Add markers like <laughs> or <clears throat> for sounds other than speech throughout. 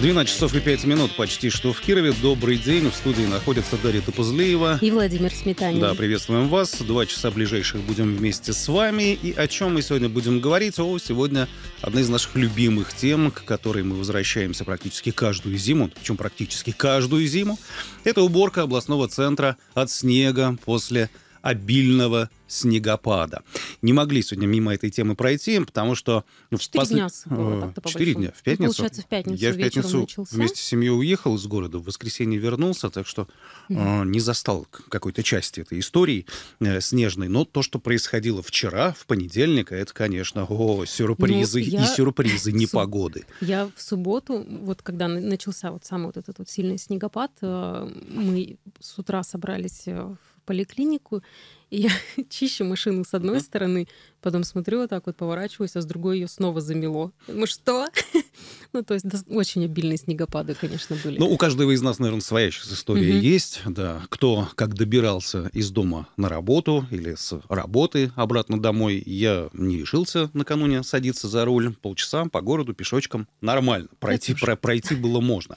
12 часов и 5 минут почти что в Кирове. Добрый день. В студии находится Дарья Топузлеева. И Владимир Сметанин. Да, приветствуем вас. Два часа ближайших будем вместе с вами. И о чем мы сегодня будем говорить? О, сегодня одна из наших любимых тем, к которой мы возвращаемся практически каждую зиму. Причем практически каждую зиму. Это уборка областного центра от снега после обильного снегопада. Не могли сегодня мимо этой темы пройти, потому что... Четыре пос... дня было, Четыре дня. В пятницу? Ну, получается, в пятницу Я в пятницу начался. вместе с семьей уехал из города, в воскресенье вернулся, так что mm. э, не застал какой-то части этой истории э, снежной. Но то, что происходило вчера, в понедельник, это, конечно, о, сюрпризы ну, и сюрпризы <laughs> непогоды. Я в субботу, вот когда начался вот самый вот этот вот сильный снегопад, э, мы с утра собрались в поликлинику, и я <laughs> чищу машину с одной стороны, потом смотрю вот так вот, поворачиваюсь, а с другой ее снова замело. Ну что? <laughs> ну, то есть очень обильные снегопады, конечно, были. Ну, у каждого из нас, наверное, своя сейчас история есть, да. Кто как добирался из дома на работу или с работы обратно домой. Я не решился накануне садиться за руль. Полчаса по городу пешочком нормально. Пройти, про, пройти было можно.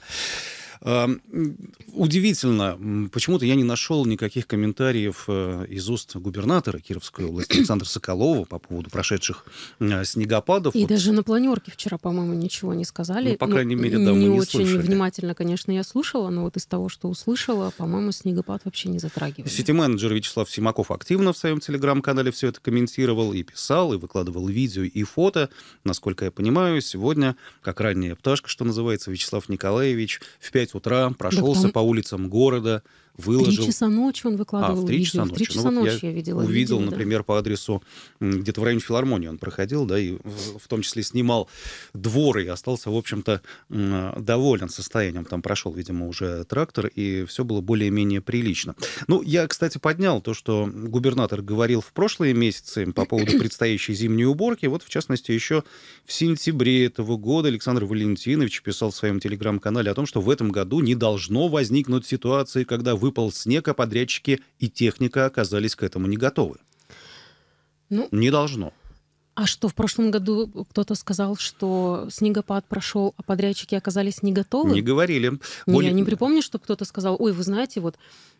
Удивительно, почему-то я не нашел никаких комментариев э, из уст губернатора Кировской области <coughs> Александра Соколова по поводу прошедших э, снегопадов. И вот. даже на планерке вчера, по-моему, ничего не сказали. Ну, по крайней мере, да, не, не очень слышали. внимательно, конечно, я слушала, но вот из того, что услышала, по-моему, снегопад вообще не затрагивали. Сити-менеджер Вячеслав Симаков активно в своем телеграм-канале все это комментировал и писал, и выкладывал видео и фото. Насколько я понимаю, сегодня, как ранняя пташка, что называется, Вячеслав Николаевич в 5 утра прошелся там... по улицам города, выложил... Три часа ночи он выкладывал а, в 3 часа видео. ночи. В 3 часа ну, ночи вот я, я видела увидел, видео, например, да. по адресу где-то в районе филармонии он проходил, да, и в том числе снимал дворы и остался, в общем-то, доволен состоянием. Там прошел, видимо, уже трактор, и все было более-менее прилично. Ну, я, кстати, поднял то, что губернатор говорил в прошлые месяцы по поводу <clears throat> предстоящей зимней уборки. Вот, в частности, еще в сентябре этого года Александр Валентинович писал в своем телеграм-канале о том, что в этом году не должно возникнуть ситуации, когда выпал снег, а подрядчики и техника оказались к этому не готовы. Ну, не должно. А что, в прошлом году кто-то сказал, что снегопад прошел, а подрядчики оказались не готовы? Не говорили. Более... Я не припомню, что кто-то сказал, ой, вы знаете, вот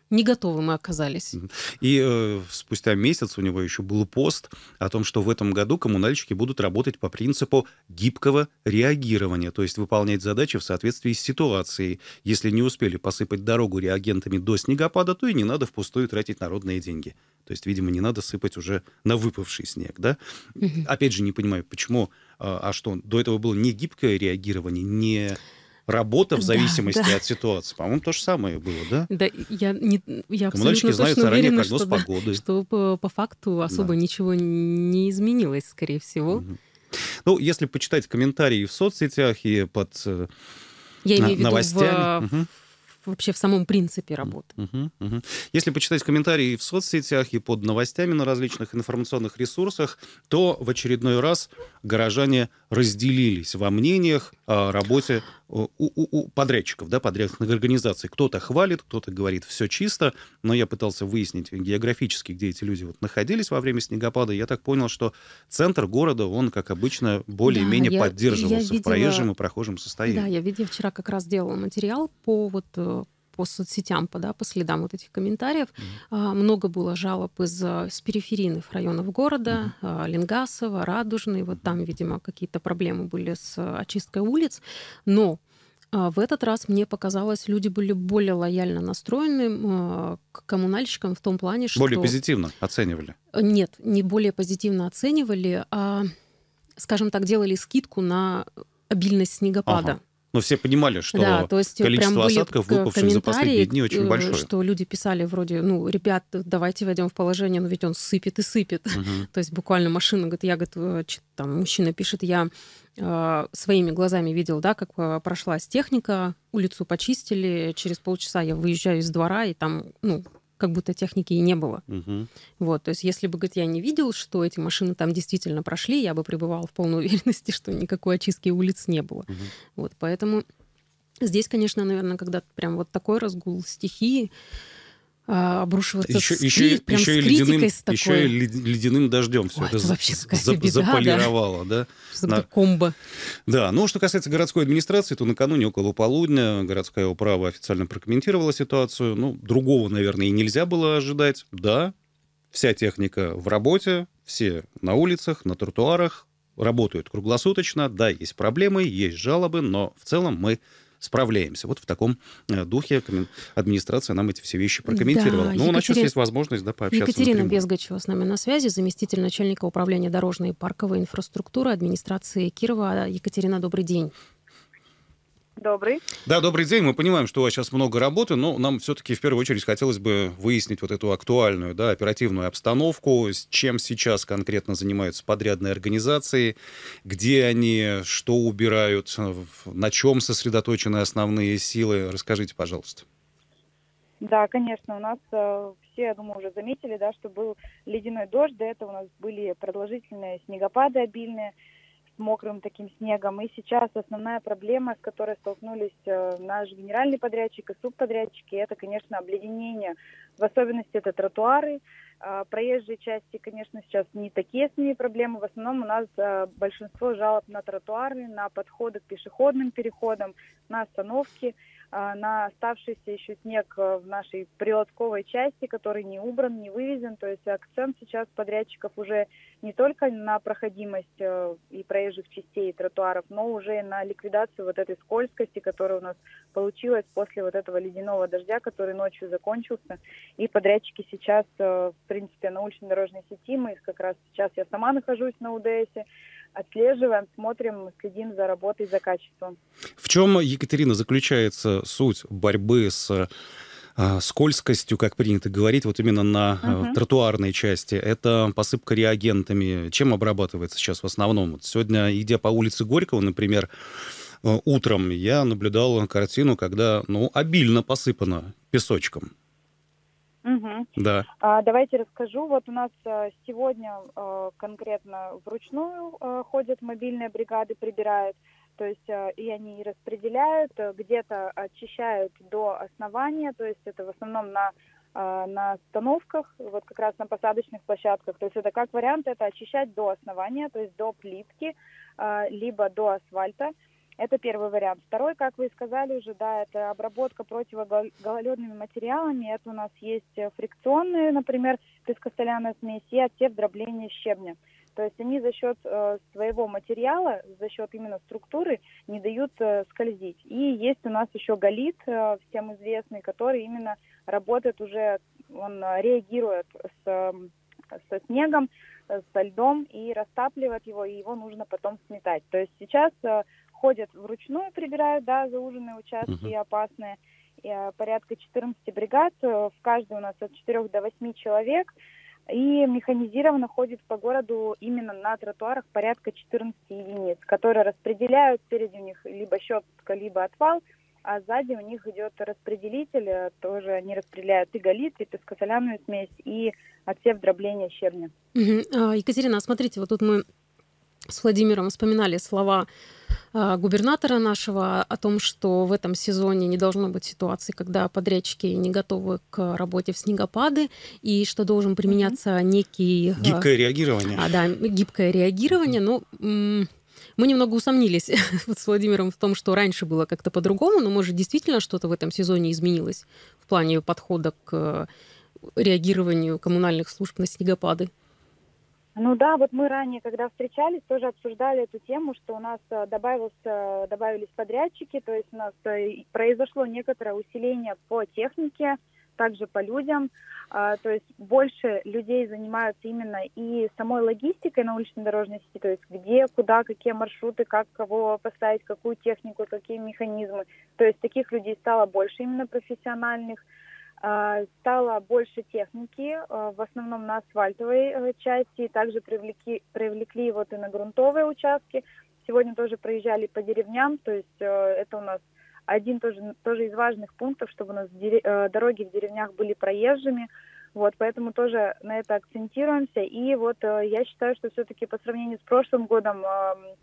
не готовы мы оказались. И э, спустя месяц у него еще был пост о том, что в этом году коммунальщики будут работать по принципу гибкого реагирования, то есть выполнять задачи в соответствии с ситуацией. Если не успели посыпать дорогу реагентами до снегопада, то и не надо впустую тратить народные деньги. То есть, видимо, не надо сыпать уже на выпавший снег, да? Опять же, не понимаю, почему, а, а что, до этого было не гибкое реагирование, не работа в зависимости да, да. от ситуации. По-моему, то же самое было, да? Да, я, не, я Коммунальщики знают заранее уверена, что, погоды. Да, что по, по факту особо да. ничего не изменилось, скорее всего. Угу. Ну, если почитать комментарии в соцсетях и под э, я имею новостями... в виду в, угу вообще в самом принципе работы. Угу, угу. Если почитать комментарии в соцсетях и под новостями на различных информационных ресурсах, то в очередной раз горожане разделились во мнениях о работе у, у, у подрядчиков, да, подрядных организаций. Кто-то хвалит, кто-то говорит, все чисто, но я пытался выяснить географически, где эти люди вот находились во время снегопада. Я так понял, что центр города, он, как обычно, более-менее да, поддерживался я видела... в проезжем и прохожем состоянии. Да, я видела вчера как раз делала материал по вот э, по соцсетям, по, да, по следам вот этих комментариев. Mm-hmm. много было жалоб из, из периферийных районов города, mm-hmm. Ленгасова, Радужный. Вот там, видимо, какие-то проблемы были с очисткой улиц. Но в этот раз мне показалось, люди были более лояльно настроены к коммунальщикам в том плане, что... Более позитивно оценивали? Нет, не более позитивно оценивали, а, скажем так, делали скидку на обильность снегопада. Ага. Но все понимали, что да, то есть количество осадков, выпавших за последние дни, очень большое. Что люди писали вроде, ну, ребят, давайте войдем в положение, но ведь он сыпет и сыпет. Угу. <laughs> то есть буквально машина, говорит, я, говорит, э, там, мужчина пишет, я э, своими глазами видел, да, как э, прошлась техника, улицу почистили, через полчаса я выезжаю из двора, и там, ну, как будто техники и не было. Угу. Вот, то есть если бы, говорит, я не видел, что эти машины там действительно прошли, я бы пребывал в полной <laughs> уверенности, что никакой очистки улиц не было. Угу. Вот, поэтому здесь, конечно, наверное, когда прям вот такой разгул стихии, а, обрушиваться еще, с, еще, прям еще, с и ледяным, такой. еще и ледяным дождем все Ой, это, это вообще за, беда, заполировало, да? Что На- комбо. Да, ну что касается городской администрации, то накануне около полудня городская управа официально прокомментировала ситуацию. Ну, другого, наверное, и нельзя было ожидать. Да, вся техника в работе, все на улицах, на тротуарах, работают круглосуточно. Да, есть проблемы, есть жалобы, но в целом мы справляемся. Вот в таком э, духе администрация нам эти все вещи прокомментировала. Да, ну, у нас сейчас есть возможность да, пообщаться Екатерина напрямую. Безгачева с нами на связи, заместитель начальника управления дорожной и парковой инфраструктуры администрации Кирова. Екатерина, добрый день. Добрый. Да, добрый день. Мы понимаем, что у вас сейчас много работы, но нам все-таки в первую очередь хотелось бы выяснить вот эту актуальную, да, оперативную обстановку, с чем сейчас конкретно занимаются подрядные организации, где они, что убирают, в- на чем сосредоточены основные силы. Расскажите, пожалуйста. Да, конечно, у нас э, все, я думаю, уже заметили, да, что был ледяной дождь, до этого у нас были продолжительные снегопады обильные мокрым таким снегом. И сейчас основная проблема, с которой столкнулись э, наш генеральный подрядчик и субподрядчики, это, конечно, обледенение. В особенности это тротуары. А, Проезжие части, конечно, сейчас не такие с ними проблемы. В основном у нас э, большинство жалоб на тротуары, на подходы к пешеходным переходам, на остановки. А, на оставшийся еще снег э, в нашей прилотковой части, который не убран, не вывезен. То есть акцент сейчас подрядчиков уже не только на проходимость э, и проезжих частей и тротуаров, но уже на ликвидацию вот этой скользкости, которая у нас получилась после вот этого ледяного дождя, который ночью закончился. И подрядчики сейчас, э, в принципе, научно-дорожной сети, мы как раз сейчас, я сама нахожусь на УДС, отслеживаем, смотрим, следим за работой, за качеством. В чем, Екатерина, заключается суть борьбы с а, скользкостью, как принято говорить, вот именно на Мгм. тротуарной части? Это посыпка реагентами. Чем обрабатывается сейчас в основном? Вот сегодня, идя по улице Горького, например, э, утром я наблюдал картину, когда, ну, обильно посыпано песочком. Мгм. Да. А, Давайте расскажу. Вот у нас э, сегодня э, конкретно вручную э, ходят мобильные бригады, прибирают. То есть и они распределяют, где-то очищают до основания, то есть это в основном на на остановках, вот как раз на посадочных площадках. То есть это как вариант, это очищать до основания, то есть до плитки, либо до асфальта. Это первый вариант. Второй, как вы и сказали уже, да, это обработка противогололедными материалами. Это у нас есть э, фрикционные, например, пескостоляная смесь и отсев дробления щебня. То есть они за счет э, своего материала, за счет именно структуры не дают э, скользить. И есть у нас еще галит, э, всем известный, который именно работает уже, он э, реагирует с, э, со снегом, э, со льдом и растапливает его, и его нужно потом сметать. То есть сейчас ходят вручную, прибирают, да, зауженные участки Мгм. опасные, И, э, порядка 14 бригад, э, в каждой у нас от 4 до 8 человек, и механизированно ходит по городу именно на тротуарах порядка 14 единиц, которые распределяют, спереди у них либо щетка, либо отвал, а сзади у них идет распределитель, э, тоже они распределяют и галит, и пескосоляную смесь, и отсев дробления щебня. А, Екатерина, смотрите, вот тут мы с Владимиром вспоминали слова а, губернатора нашего о том, что в этом сезоне не должно быть ситуации, когда подрядчики не готовы к работе в снегопады, и что должен применяться некий... а, Гибкое реагирование. а, да, гибкое реагирование. Но м, мы немного усомнились <laughs> вот с Владимиром в том, что раньше было как-то по-другому, но, может, действительно что-то в этом сезоне изменилось в плане подхода к реагированию коммунальных служб на снегопады. Ну да, вот мы ранее, когда встречались, тоже обсуждали эту тему, что у нас э, добавился, добавились подрядчики, то есть у нас э, произошло некоторое усиление по технике, также по людям, А, то есть больше людей занимаются именно и самой логистикой на уличной дорожной сети, то есть где, куда, какие маршруты, как кого поставить, какую технику, какие механизмы. То есть таких людей стало больше именно профессиональных. А, Стало больше техники, а, в основном на асфальтовой э, части, также привлекли, привлекли вот и на грунтовые участки. Сегодня тоже проезжали по деревням, то есть э, это у нас один тоже, тоже из важных пунктов, чтобы у нас э, дороги в деревнях были проезжими. Вот, поэтому тоже на это акцентируемся. И вот я считаю, что все-таки по сравнению с прошлым годом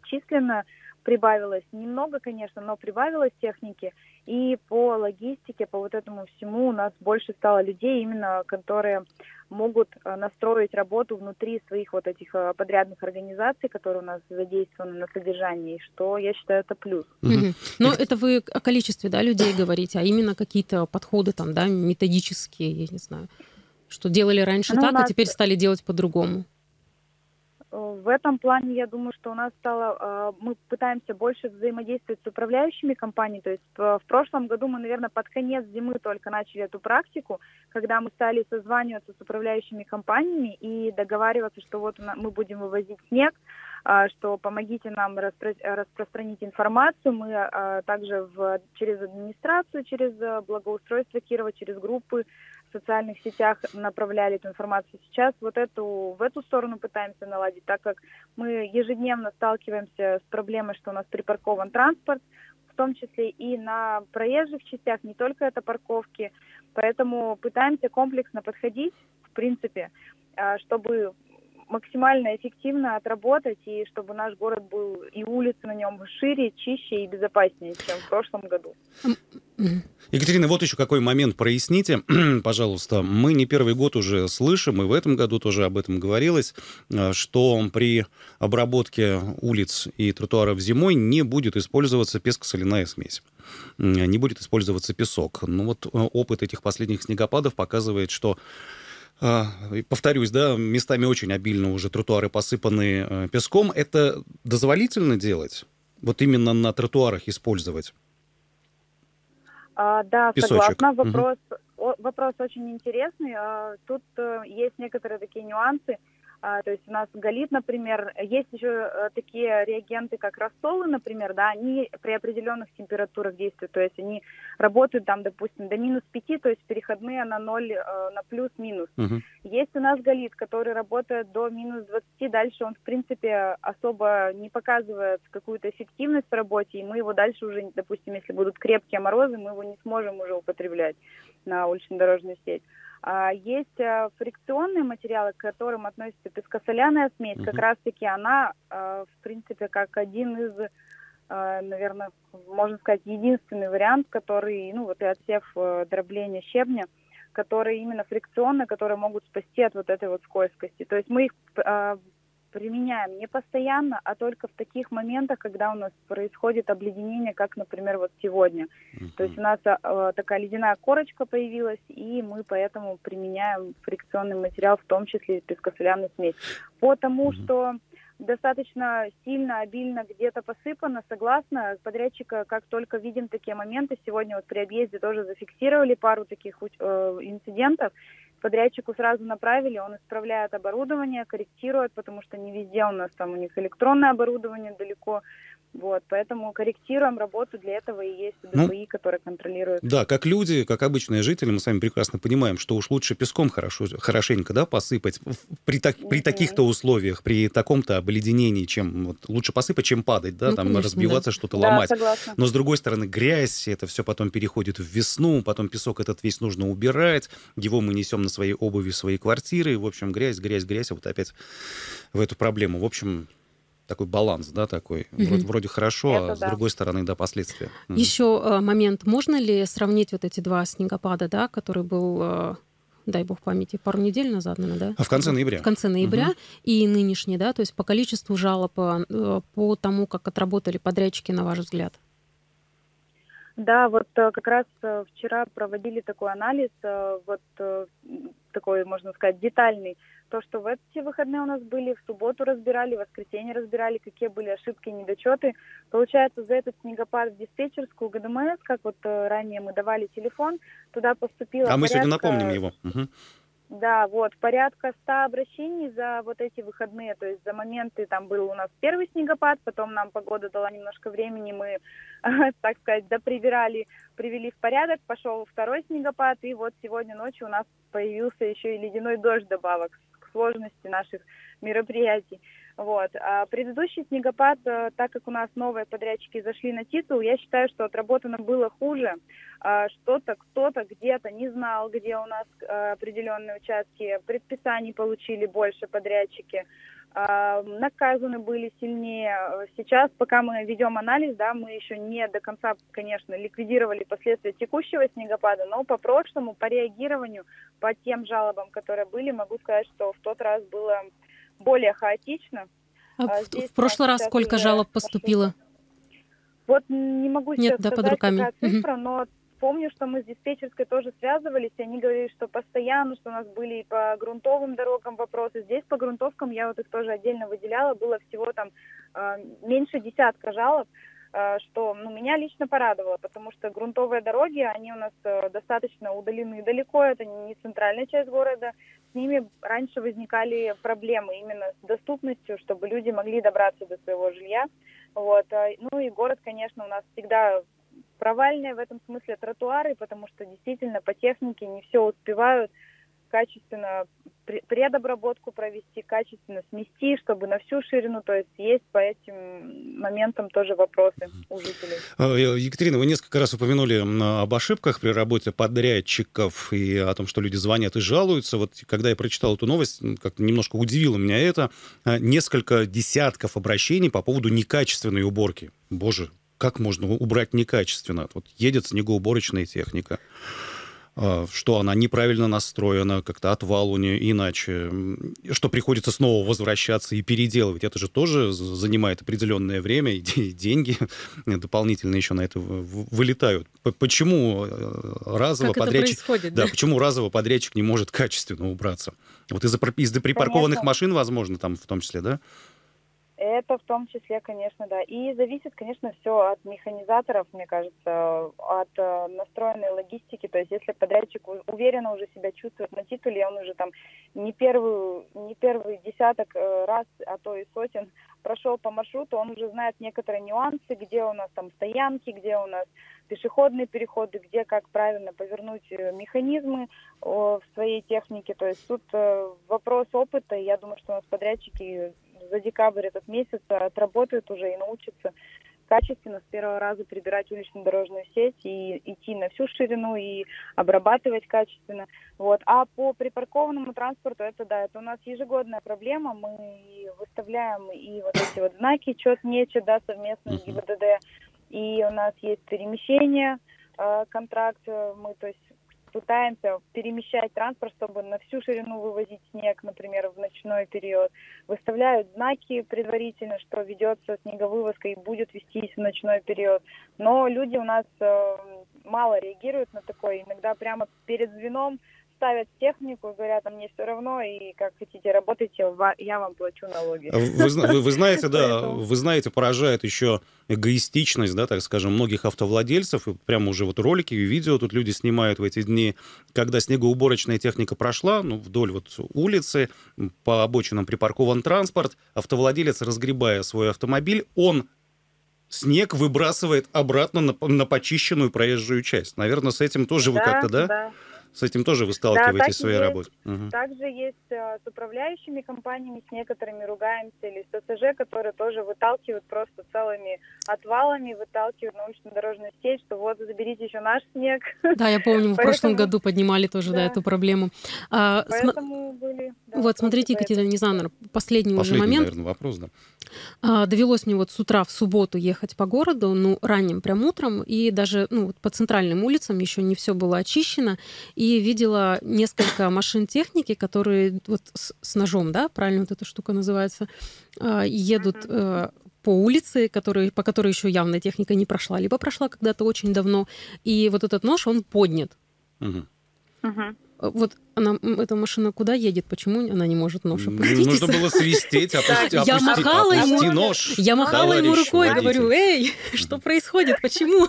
численно прибавилось немного, конечно, но прибавилось техники. И по логистике, по вот этому всему у нас больше стало людей, именно которые могут э, настроить работу внутри своих вот этих э, подрядных организаций, которые у нас задействованы на содержании, что я считаю это плюс. Угу. Но это вы о количестве да, людей говорите, а именно какие-то подходы там, да, методические, я не знаю, что делали раньше ну, так, а нас... а теперь стали делать по-другому. В этом плане, я думаю, что у нас стало, а, мы пытаемся больше взаимодействовать с управляющими компаниями. То есть в прошлом году мы, наверное, под конец зимы только начали эту практику, когда мы стали созваниваться с управляющими компаниями и договариваться, что вот мы будем вывозить снег, а, что помогите нам распро распространить информацию. Мы а, также в, через администрацию, через благоустройство Кирова, через группы социальных сетях направляли эту информацию. Сейчас вот эту, в эту сторону пытаемся наладить, так как мы ежедневно сталкиваемся с проблемой, что у нас припаркован транспорт, в том числе и на проезжих частях, не только это парковки. Поэтому пытаемся комплексно подходить, в принципе, а, чтобы максимально эффективно отработать, и чтобы наш город был и улицы на нем шире, чище и безопаснее, чем в прошлом году. Екатерина, вот еще какой момент проясните, <clears throat> пожалуйста. Мы не первый год уже слышим, и в этом году тоже об этом говорилось, э, что при обработке улиц и тротуаров зимой не будет использоваться песко-соляная смесь не будет использоваться песок. Ну вот э, опыт этих последних снегопадов показывает, что повторюсь, да, местами очень обильно уже тротуары посыпаны э, песком. Это дозволительно делать? Вот именно на тротуарах использовать? А, да, Песочек. согласна. Вопрос, угу. о, вопрос очень интересный. А, тут а, есть некоторые такие нюансы. А, то есть у нас галит, например, есть еще э, такие реагенты, как рассолы, например, да, они при определенных температурах действуют, то есть они работают там, допустим, до минус 5, то есть переходные на 0, э, на плюс-минус. Угу. Есть у нас галит, который работает до минус 20, дальше он, в принципе, особо не показывает какую-то эффективность в работе, и мы его дальше уже, допустим, если будут крепкие морозы, мы его не сможем уже употреблять на улично-дорожную сеть. А, есть а, фрикционные материалы, к которым относится пескосоляная смесь. Угу. Как раз-таки она, а, в принципе, как один из, наверное, можно сказать, единственный вариант, который, ну вот и отсев э, дробления щебня, которые именно фрикционные, которые могут спасти от вот этой вот скользкости. То есть мы их применяем не постоянно, а только в таких моментах, когда у нас происходит обледенение, как, например, вот сегодня. Uh-huh. То есть у нас э, такая ледяная корочка появилась, и мы поэтому применяем фрикционный материал, в том числе пескосоляную смесь. Потому uh-huh. что достаточно сильно, обильно где-то посыпано, согласна. Подрядчика, как только видим такие моменты, сегодня вот при объезде тоже зафиксировали пару таких э, инцидентов, подрядчику сразу направили, он исправляет оборудование, корректирует, потому что не везде у нас там у них электронное оборудование далеко. Вот, поэтому корректируем работу, для этого и есть ДПИ, ну, которые контролируют. Да, как люди, как обычные жители, мы с вами прекрасно понимаем, что уж лучше песком хорошо, хорошенько да, посыпать при, так, при таких-то условиях, при таком-то обледенении, чем вот, лучше посыпать, чем падать, да, ну, там конечно, разбиваться, да. что-то да, ломать. Согласна. Но с другой стороны, грязь, это все потом переходит в весну, потом песок этот весь нужно убирать, его мы несем на своей обуви, в свои квартиры, в общем, грязь, грязь, грязь, а вот опять в эту проблему. В общем, такой баланс, да, такой. Угу. Вроде, вроде хорошо, Это а с да. другой стороны, да, последствия. Еще э, момент. Можно ли сравнить вот эти два снегопада, да, который был э, дай бог памяти, пару недель назад, наверное, да? А в конце ноября. В конце ноября угу. и нынешний, да, то есть по количеству жалоб, э, по тому, как отработали подрядчики, на ваш взгляд? Да, вот как раз вчера проводили такой анализ, вот такой, можно сказать, детальный то, что в эти выходные у нас были, в субботу разбирали, в воскресенье разбирали, какие были ошибки, недочеты. Получается, за этот снегопад в диспетчерскую ГДМС, как вот э, ранее мы давали телефон, туда поступило А порядка... мы сегодня напомним его. Угу. Да, вот, порядка 100 обращений за вот эти выходные, то есть за моменты, там был у нас первый снегопад, потом нам погода дала немножко времени, мы, <laughs> так сказать, допривирали, привели в порядок, пошел второй снегопад, и вот сегодня ночью у нас появился еще и ледяной дождь добавок сложности наших мероприятий. Вот. А предыдущий снегопад, э, так как у нас новые подрядчики зашли на титул, я считаю, что отработано было хуже. А что-то кто-то где-то не знал, где у нас э, определенные участки, предписаний получили больше подрядчики. а, наказаны были сильнее. Сейчас, пока мы ведем анализ, да, мы еще не до конца, конечно, ликвидировали последствия текущего снегопада, но по прошлому, по реагированию, по тем жалобам, которые были, могу сказать, что в тот раз было более хаотично. А, а в, в прошлый раз сколько жалоб поступило? Вот не могу сейчас Нет, да, сказать, под руками. какая цифра, угу. но помню, что мы с диспетчерской тоже связывались, и они говорили, что постоянно, что у нас были и по грунтовым дорогам вопросы. Здесь по грунтовкам я вот их тоже отдельно выделяла, было всего там э, меньше десятка жалоб, что ну, меня лично порадовало, потому что грунтовые дороги, они у нас э, достаточно удалены далеко, это не центральная часть города, с ними раньше возникали проблемы именно с доступностью, чтобы люди могли добраться до своего жилья. Вот. Ну и город, конечно, у нас всегда провальные в этом смысле тротуары, потому что действительно по технике не все успевают качественно предобработку провести, качественно смести, чтобы на всю ширину, то есть есть по этим моментам тоже вопросы у жителей. А, Екатерина, вы несколько раз упомянули об ошибках при работе подрядчиков и о том, что люди звонят и жалуются. Вот когда я прочитал эту новость, как-то немножко удивило меня это. А, несколько десятков обращений по поводу некачественной уборки. Боже, как можно убрать некачественно? Вот едет снегоуборочная техника, что она неправильно настроена, как-то отвал у нее иначе, что приходится снова возвращаться и переделывать. Это же тоже занимает определенное время, и деньги <laughs> дополнительно еще на это вылетают. Почему э, разово как подрядчик... да, почему разово подрядчик не может качественно убраться? Вот из-за из припаркованных Понятно. машин, возможно, там в том числе, да? Это в том числе, конечно, да. И зависит, конечно, все от механизаторов, мне кажется, от э, настроенной логистики. То есть, если подрядчик уверенно уже себя чувствует на титуле, он уже там не первый, не первый десяток э, раз, а то и сотен прошел по маршруту, он уже знает некоторые нюансы, где у нас там стоянки, где у нас пешеходные переходы, где как правильно повернуть э, механизмы в своей технике. То есть тут вопрос опыта, я думаю, что у нас подрядчики за декабрь этот месяц отработают уже и научатся качественно с первого раза прибирать уличную дорожную сеть и идти на всю ширину и обрабатывать качественно. Вот. А по припаркованному транспорту это да, это у нас ежегодная проблема. Мы выставляем и вот эти вот знаки, чет нече, да, совместно с ГИБДД. И у нас есть перемещение, э, контракт, мы, то есть пытаемся перемещать транспорт, чтобы на всю ширину вывозить снег, например, в ночной период. Выставляют знаки предварительно, что ведется снеговывозка и будет вестись в ночной период. Но люди у нас э, мало реагируют на такое. Иногда прямо перед звеном ставят технику, говорят, а мне все равно, и как хотите работайте, я вам плачу налоги. Вы, вы, вы знаете, да, вы знаете, поражает еще эгоистичность, да, так скажем, многих автовладельцев, и прямо уже вот ролики и видео тут люди снимают в эти дни, когда снегоуборочная техника прошла, ну, вдоль вот улицы, по обочинам припаркован транспорт, автовладелец, разгребая свой автомобиль, он снег выбрасывает обратно на, на почищенную проезжую часть. Наверное, с этим тоже да, вы как-то, да? Да, с этим тоже вы сталкиваетесь да, в своей есть. работе? Угу. Также есть э, с управляющими компаниями, с некоторыми ругаемся, или с ТСЖ, которые тоже выталкивают просто целыми отвалами, выталкивают на уличную дорожную сеть, что вот заберите еще наш снег. Да, я помню, в прошлом году поднимали тоже да. эту проблему. А, Поэтому были... вот, смотрите, Екатерина, не знаю, последний, уже момент. наверное, вопрос, да. А, довелось мне вот с утра в субботу ехать по городу, ну, ранним прям утром, и даже ну, вот по центральным улицам еще не все было очищено, и видела несколько машин техники, которые вот с, с ножом, да, правильно вот эта штука называется, а, едут э, по улице, который, по которой еще явно техника не прошла, либо прошла когда-то очень давно, и вот этот нож, он поднят. Угу. Угу. Вот она, эта машина куда едет? Почему она не может нож опустить? Нужно было свистеть, <laughs> опусти, я махала опусти ему, нож. Я махала ему рукой, водитель. говорю, эй, <laughs> что происходит, почему?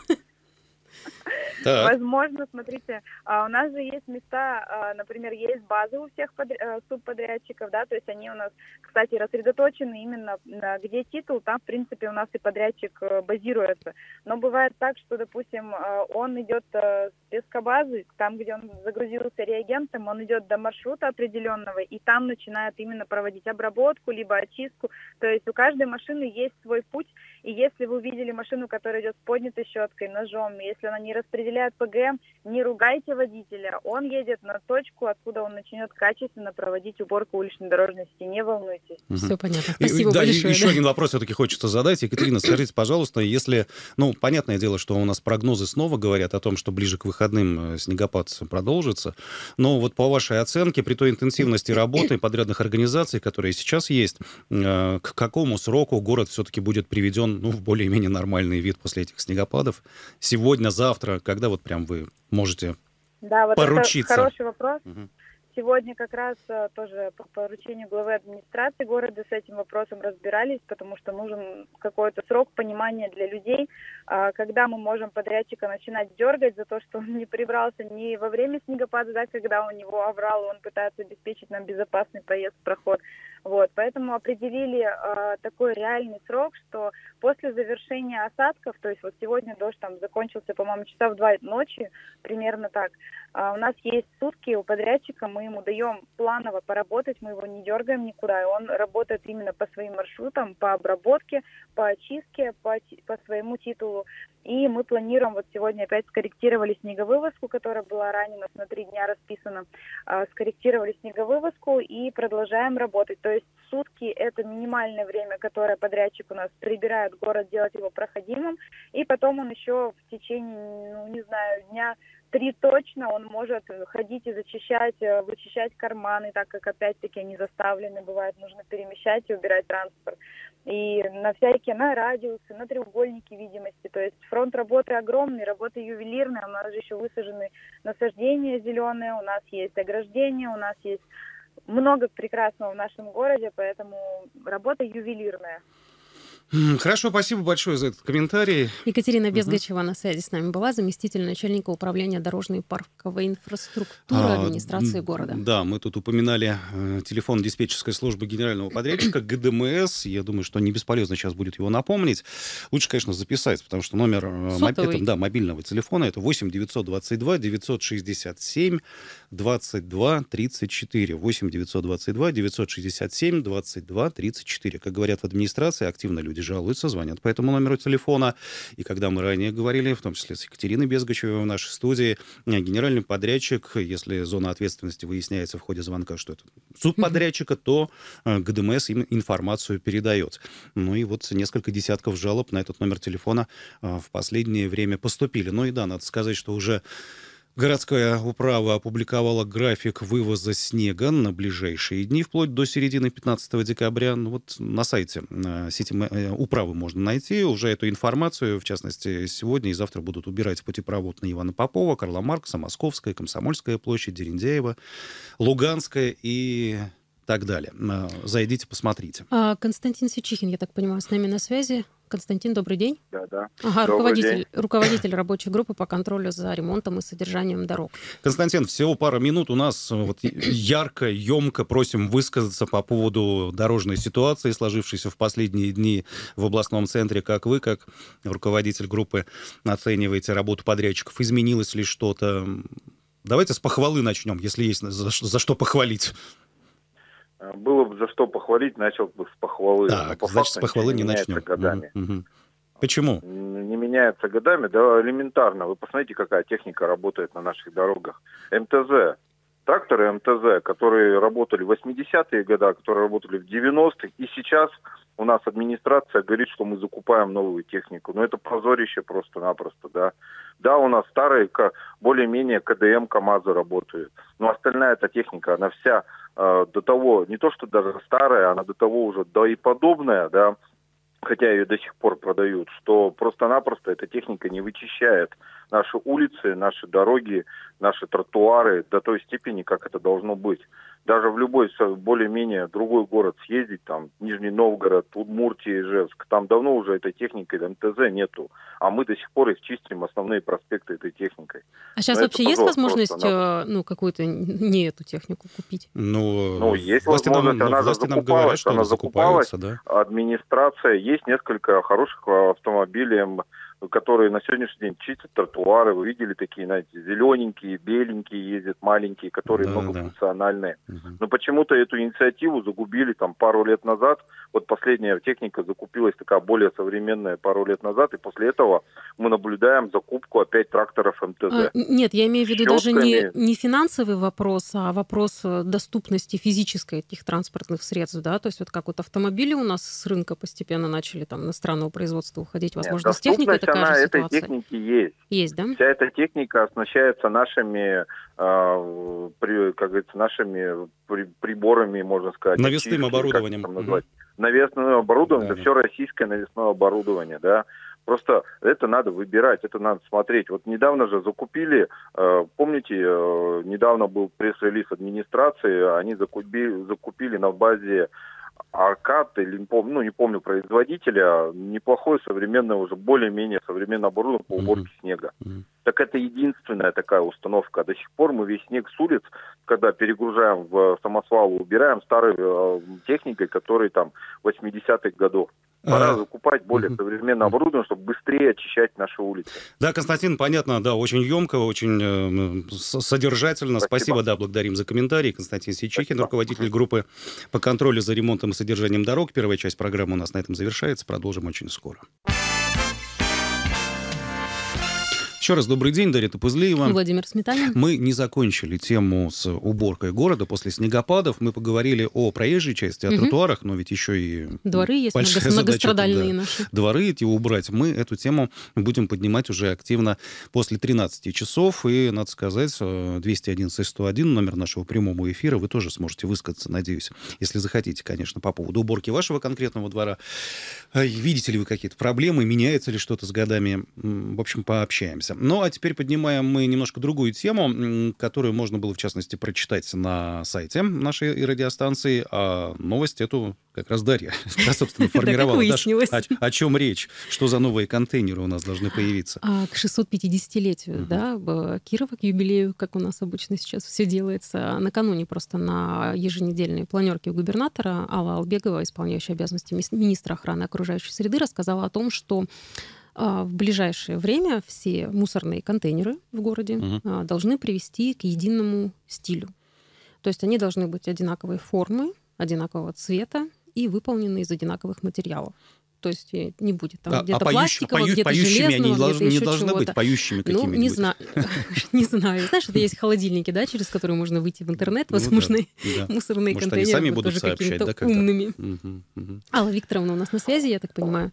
Так. Возможно, смотрите, а, у нас же есть места, а, например, есть базы у всех под, э, субподрядчиков, да, то есть они у нас, кстати, рассредоточены именно где титул, там, в принципе, у нас и подрядчик э, базируется. Но бывает так, что, допустим, а, он идет э, с пескобазы, там, где он загрузился реагентом, он идет до маршрута определенного, и там начинает именно проводить обработку, либо очистку. То есть у каждой машины есть свой путь, И если вы увидели машину, которая идет с поднятой щеткой, ножом, если она не распределяет ПГМ, не ругайте водителя. Он едет на точку, откуда он начнет качественно проводить уборку уличной дорожной сети. Не волнуйтесь. Все понятно. Спасибо и, да, большое. Еще да. один вопрос все-таки хочется задать. Екатерина, скажите, пожалуйста, если, ну, понятное дело, что у нас прогнозы снова говорят о том, что ближе к выходным э, снегопад продолжится, но вот по вашей оценке, при той интенсивности работы подрядных организаций, которые сейчас есть, э, к какому сроку город все-таки будет приведен ну, в более-менее нормальный вид после этих снегопадов? Сегодня, завтра, когда вот прям вы можете да, вот поручиться? Это хороший вопрос. Угу. Сегодня как раз э, тоже по поручению главы администрации города с этим вопросом разбирались, потому что нужен какой-то срок понимания для людей, а, когда мы можем подрядчика начинать дергать за то, что он не прибрался не во время снегопада, да, когда у него оврал, он пытается обеспечить нам безопасный проезд, проход. Вот, поэтому определили э, такой реальный срок, что после завершения осадков, то есть вот сегодня дождь там закончился, по-моему, часа в два ночи, примерно так, э, у нас есть сутки у подрядчика, мы ему даем планово поработать, мы его не дергаем никуда, и он работает именно по своим маршрутам, по обработке, по очистке, по, по своему титулу. И мы планируем, вот сегодня опять скорректировали снеговывозку, которая была ранее на три дня расписана, э, скорректировали снеговывозку и продолжаем работать. То есть сутки это минимальное время, которое подрядчик у нас прибирает город, делать его проходимым, и потом он еще в течение, ну, не знаю, дня три точно он может ходить и зачищать, э, вычищать карманы, так как опять-таки они заставлены, бывает, нужно перемещать и убирать транспорт. И на всякие, на радиусы, на треугольники видимости. То есть фронт работы огромный, работа ювелирная, у нас же еще высажены насаждения зеленые, у нас есть ограждения, у нас есть много прекрасного в нашем городе, поэтому работа ювелирная. Хорошо, спасибо большое за этот комментарий. Екатерина Безгачева угу. на связи с нами была, заместитель начальника управления дорожной и парковой инфраструктуры а, администрации города. Да, мы тут упоминали э, телефон диспетчерской службы генерального подрядчика ГДМС. Я думаю, что не бесполезно сейчас будет его напомнить. Лучше, конечно, записать, потому что номер э, моб... это, да, мобильного телефона это 8 922 967 22 34. 8 922 967 22 34. Как говорят в администрации, активно люди жалуются, звонят по этому номеру телефона. И когда мы ранее говорили, в том числе с Екатериной Безгачевой в нашей студии, э, генеральный подрядчик, если зона ответственности выясняется в ходе звонка, что это субподрядчика, то э, ГДМС им информацию передает. Ну и вот несколько десятков жалоб на этот номер телефона э, в последнее время поступили. Ну и да, надо сказать, что уже Городская управа опубликовала график вывоза снега на ближайшие дни, вплоть до середины 15 декабря. Ну, вот на сайте э, сети э, управы можно найти уже эту информацию. В частности, сегодня и завтра будут убирать путепровод на Ивана Попова, Карла Маркса, Московская, Комсомольская площадь, Дерендяева, Луганская и так далее. Э, зайдите, посмотрите. А, Константин Сичихин, я так понимаю, с нами на связи. Константин, добрый день. Да, да. Ага, руководитель, день. руководитель рабочей группы по контролю за ремонтом и содержанием дорог. Константин, всего пара минут у нас. Вот ярко, емко просим высказаться по поводу дорожной ситуации, сложившейся в последние дни в областном центре. Как вы, как руководитель группы, оцениваете работу подрядчиков? Изменилось ли что-то? Давайте с похвалы начнем, если есть за, за что похвалить. Было бы за что похвалить, начал бы с похвалы. Так, по значит, с похвалы не начнем. Годами. Угу, угу. Почему? Не меняется годами, да элементарно. Вы посмотрите, какая техника работает на наших дорогах. МТЗ, тракторы МТЗ, которые работали в 80-е годы, которые работали в 90-х, и сейчас у нас администрация говорит, что мы закупаем новую технику. Но это позорище просто-напросто, да. Да, у нас старые, более-менее КДМ, КАМАЗы работают. Но остальная эта техника, она вся э, до того, не то что даже старая, она до того уже, да и подобная, да, хотя ее до сих пор продают, что просто-напросто эта техника не вычищает наши улицы, наши дороги, наши тротуары до той степени, как это должно быть даже в любой более-менее другой город съездить, там, Нижний Новгород, Удмуртия, Ижевск, там давно уже этой техники МТЗ нету, а мы до сих пор их чистим, основные проспекты этой техникой. А сейчас Но вообще есть возможность, просто, ну, какую-то не эту технику купить? Ну, ну есть возможность, нам, она закупалась, говорят, что она закупалась, да? администрация, есть несколько хороших автомобилей, которые на сегодняшний день чистят тротуары. Вы видели такие, знаете, зелененькие, беленькие ездят, маленькие, которые да, многофункциональные. Да. Но почему-то эту инициативу загубили там пару лет назад. Вот последняя техника закупилась такая более современная пару лет назад, и после этого мы наблюдаем закупку опять тракторов МТЗ. А, нет, я имею в виду Щетками. даже не, не финансовый вопрос, а вопрос э, доступности физической этих транспортных средств, да, то есть вот как вот автомобили у нас с рынка постепенно начали там иностранного производства уходить, возможно, Нет, с техникой такая она, этой техники есть. Есть, да? Вся эта техника оснащается нашими, э, при, как говорится, нашими при, приборами, можно сказать. Навесным очистки, оборудованием. Как назвать. Навесное оборудование, да, это да. все российское навесное оборудование, да. Просто это надо выбирать, это надо смотреть. Вот недавно же закупили, э, помните, э, недавно был пресс-релиз администрации, они закупили, закупили на базе Аркад, или не помню, ну, не помню производителя, неплохое современное, уже более-менее современное оборудование по уборке mm-hmm. снега. Mm-hmm. Так это единственная такая установка. До сих пор мы весь снег с улиц, когда перегружаем в самосвал, убираем старой э, техникой, которой там 80-х годов. Пора а... закупать более современное оборудование, чтобы быстрее очищать наши улицы. Да, Константин, понятно, да, очень емко, очень э, содержательно. Спасибо. Спасибо, да, благодарим за комментарий. Константин Сичихин, руководитель группы по контролю за ремонтом и содержанием дорог. Первая часть программы у нас на этом завершается. Продолжим очень скоро. Еще раз добрый день, Дарья Топызлеева. Владимир Сметанин. Мы не закончили тему с уборкой города после снегопадов. Мы поговорили о проезжей части, о угу. тротуарах, но ведь еще и Дворы есть большая многострадальные задача, да, наши. Дворы эти убрать. Мы эту тему будем поднимать уже активно после 13 часов. И, надо сказать, 211-101, э, номер нашего прямого эфира, вы тоже сможете высказаться, надеюсь, если захотите, конечно, по поводу уборки вашего конкретного двора. Э, видите ли вы какие-то проблемы, меняется ли что-то с годами? В общем, пообщаемся общаться. Ну, а теперь поднимаем мы немножко другую тему, которую можно было, в частности, прочитать на сайте нашей радиостанции. А новость эту как раз Дарья, <laughs> собственно, <laughs> формировала. О чем речь? Что за новые контейнеры у нас должны появиться? А, к 650-летию, да, Кирова, к юбилею, как у нас обычно сейчас все делается. Накануне просто на еженедельной планерке у губернатора Алла Албегова, исполняющая обязанности министра охраны окружающей среды, рассказала о том, что а, в ближайшее время все мусорные контейнеры в городе угу. должны привести к единому стилю. То есть они должны быть одинаковой формы, одинакового цвета и выполнены из одинаковых материалов. То есть э, не будет там а, где-то а пластикового, где-то железного, они где-то не должны быть поющими какими-нибудь. Ну, не знаю. <laughs> не знаю. Знаешь, это есть холодильники, да, через которые можно выйти в интернет, ну возможно, <laughs> мусорные контейнеры сами будут тоже какими-то умными. Алла Викторовна у нас на связи, я так понимаю.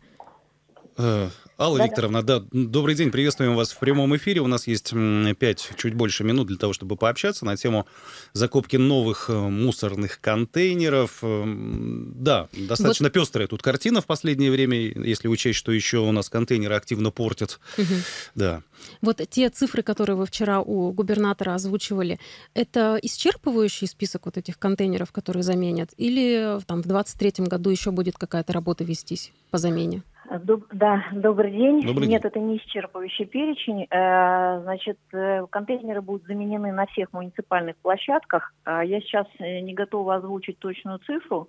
Э, Алла да, Викторовна, да. добрый день, приветствуем вас в прямом эфире. У нас есть пять, чуть больше минут для того, чтобы пообщаться на тему закупки новых э, мусорных контейнеров. Эм, да, достаточно вот. пестрая тут картина в последнее время, если учесть, что еще у нас контейнеры активно портят. Угу. Да. Вот те цифры, которые вы вчера у губернатора озвучивали, это исчерпывающий список вот этих контейнеров, которые заменят? Или там в 2023 году еще будет какая-то работа вестись по замене? Доб, да, добрый день. Добрый Нет, день. это не исчерпывающий перечень. Э, значит, э, контейнеры будут заменены на всех муниципальных площадках. Э, я сейчас не готова озвучить точную цифру.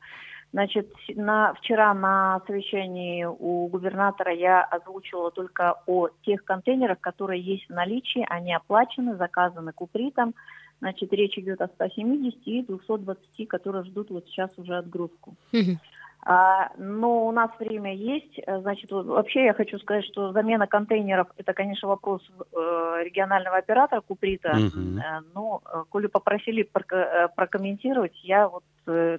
Значит, на, вчера на совещании у губернатора я озвучивала только о тех контейнерах, которые есть в наличии, они оплачены, заказаны купритом. Значит, речь идет о 170 и 220, которые ждут вот сейчас уже отгрузку. Угу. А, но у нас время есть. Э, значит, вообще я хочу сказать, что замена контейнеров это, конечно, вопрос э, регионального оператора Куприта. Угу. Э, но, э, коли попросили прокомментировать, я вот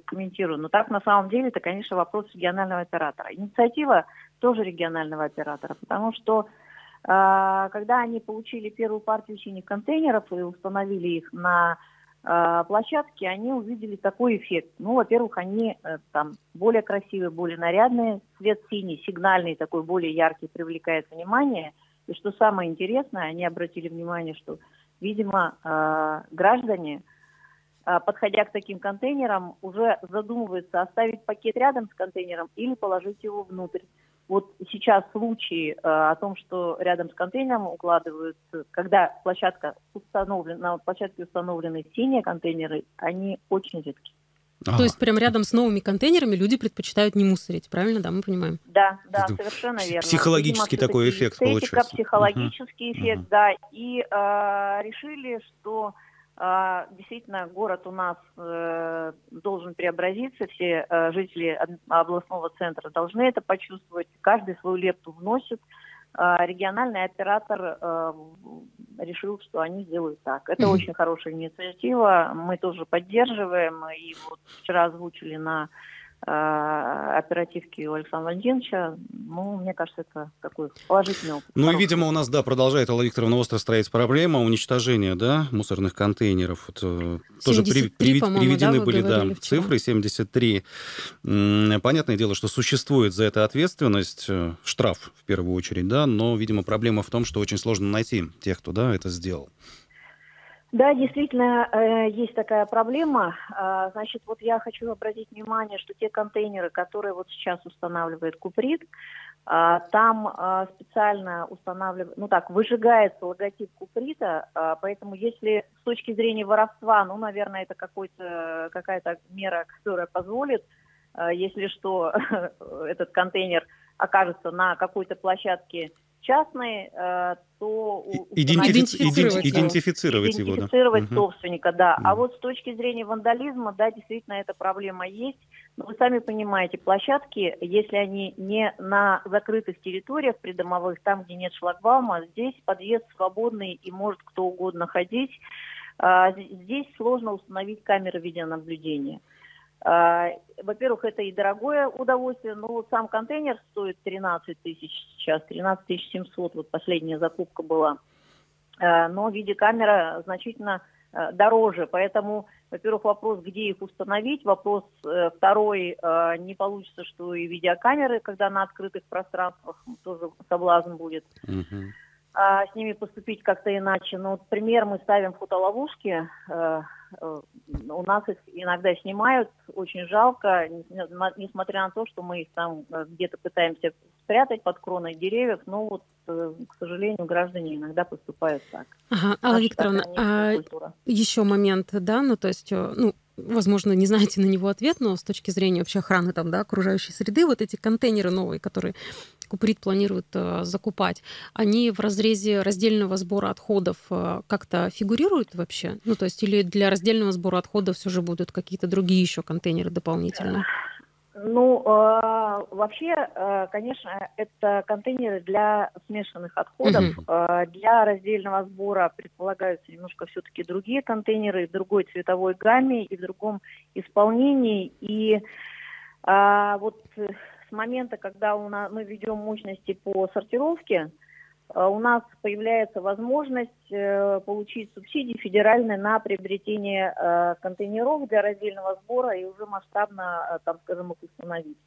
комментирую. Но так на самом деле это, конечно, вопрос регионального оператора. Инициатива тоже регионального оператора, потому что э, когда они получили первую партию синих контейнеров и установили их на а, площадки, они увидели такой эффект. Ну, во-первых, они э, там более красивые, более нарядные, цвет синий, сигнальный, такой более яркий, привлекает внимание. И что самое интересное, они обратили внимание, что, видимо, а, граждане, а, подходя к таким контейнерам, уже задумываются, оставить пакет рядом с контейнером или положить его внутрь. Вот сейчас случаи э, о том, что рядом с контейнером укладывают, когда площадка установлена, на площадке установлены синие контейнеры, они очень редки. Ага. То есть прям рядом с новыми контейнерами люди предпочитают не мусорить, правильно, да, мы понимаем? Да, да, Это совершенно верно. Психологический Видимо, такой эффект эстетика, получается. Психологический угу. эффект, угу. да. И э, решили, что действительно город у нас э, должен преобразиться, все э, жители областного центра должны это почувствовать, каждый свою лепту вносит. А, региональный оператор э, решил, что они сделают так. Это mm-hmm. очень хорошая инициатива, мы тоже поддерживаем, и вот вчера озвучили на оперативки у Александра Владимировича, ну, мне кажется, это такой положительный опыт. Ну, и, видимо, у нас, да, продолжает, Алла Викторовна, остро стоять проблема уничтожения, да, мусорных контейнеров. Вот, э, тоже при, при, приведены да, были, да, цифры, 73. Понятное дело, что существует за это ответственность, э, штраф в первую очередь, да, но, видимо, проблема в том, что очень сложно найти тех, кто, да, это сделал. Да, действительно, э, есть такая проблема. А, значит, вот я хочу обратить внимание, что те контейнеры, которые вот сейчас устанавливает Куприт, а, там а, специально устанавливают, ну так, выжигается логотип Куприта, поэтому если с точки зрения воровства, ну, наверное, это какой-то, какая-то мера, которая позволит, если что, <laughs> этот контейнер окажется на какой-то площадке частной, э, то идентифицировать, идентифицировать его, идентифицировать да. собственника, да. Угу. А вот с точки зрения вандализма, да, действительно эта проблема есть. Но вы сами понимаете, площадки, если они не на закрытых территориях придомовых, там, где нет шлагбаума, здесь подъезд свободный и может кто угодно ходить. А, здесь сложно установить камеры видеонаблюдения. Во-первых, это и дорогое удовольствие, но вот сам контейнер стоит 13 тысяч сейчас, 13 700, вот последняя закупка была. А, но видеокамера значительно а, дороже, поэтому, во-первых, вопрос, где их установить, вопрос э, второй, не получится, что и видеокамеры, когда на открытых пространствах, тоже соблазн будет. Uh-huh а, с ними поступить как-то иначе. Ну, вот пример мы ставим фотоловушки. Э, э, у нас их иногда снимают, очень жалко, несмотря на то, что мы их там э, где-то пытаемся спрятать под кроной деревьев, но вот, к сожалению, граждане иногда поступают так. Ага, Алла Викторовна, а еще момент, да, ну то есть, ну, возможно, не знаете на него ответ, но с точки зрения вообще охраны там, да, окружающей среды, вот эти контейнеры новые, которые Куприт планирует э, закупать, они в разрезе раздельного сбора отходов э, как-то фигурируют вообще? Ну, то есть или для раздельного сбора отходов все же будут какие-то другие еще контейнеры дополнительно? Ну, э, вообще, э, конечно, это контейнеры для смешанных отходов. Угу. Э, для раздельного сбора предполагаются немножко все-таки другие контейнеры, в другой цветовой гамме и в другом исполнении. И э, вот с момента, когда у нас, мы ведем мощности по сортировке, Э, у нас появляется возможность э, получить субсидии федеральные на приобретение э, контейнеров для раздельного сбора и уже масштабно, там, скажем, их установить.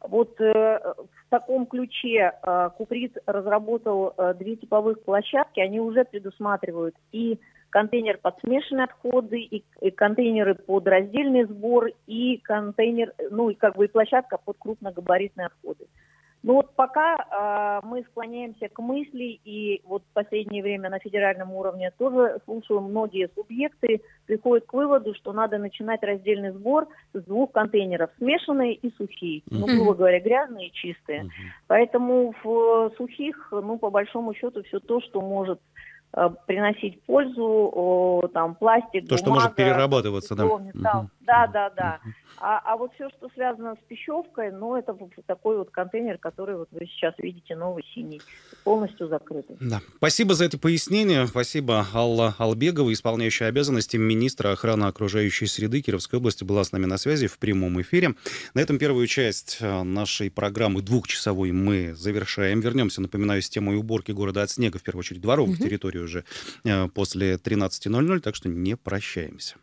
Вот в таком ключе Куприт разработал две типовых площадки, они уже предусматривают и контейнер под смешанные отходы, и контейнеры под раздельный сбор, и контейнер, ну и как бы и площадка под крупногабаритные отходы. Ну вот пока э, мы склоняемся к мысли, и вот в последнее время на федеральном уровне тоже слушаю многие субъекты, приходят к выводу, что надо начинать раздельный сбор с двух контейнеров, смешанные и сухие, mm-hmm. ну, грубо говоря, грязные и чистые. Mm-hmm. Поэтому в сухих, ну, по большому счету, все то, что может Э, приносить пользу, там, пластик, То, бумага, что может перерабатываться, да? Металл. Да, да, да. А, а вот все, что связано с пищевкой, ну, это такой вот контейнер, который вот вы сейчас видите, новый синий, полностью закрытый. Да. Спасибо за эти пояснения. Спасибо. Алла Албегова, исполняющая обязанности министра охраны окружающей среды Кировской области, была с нами на связи в прямом эфире. На этом первую часть э, нашей программы двухчасовой мы завершаем. Вернемся, напоминаю, с темой уборки города от снега, в первую очередь дворовых угу. территорий уже э, после 13.00, так что не прощаемся.